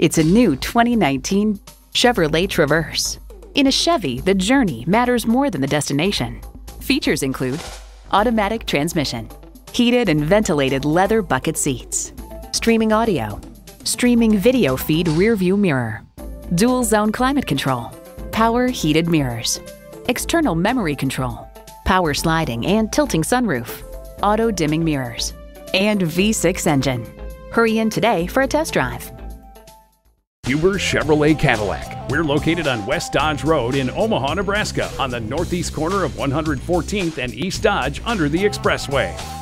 It's a new 2019 Chevrolet Traverse. In a Chevy, the journey matters more than the destination. Features include automatic transmission, heated and ventilated leather bucket seats, streaming audio, streaming video feed rear view mirror, dual zone climate control, power heated mirrors, external memory control, power sliding and tilting sunroof, auto dimming mirrors, and V6 engine. Hurry in today for a test drive. Huber Chevrolet Cadillac. We're located on West Dodge Road in Omaha, Nebraska, on the northeast corner of 114th and East Dodge under the expressway.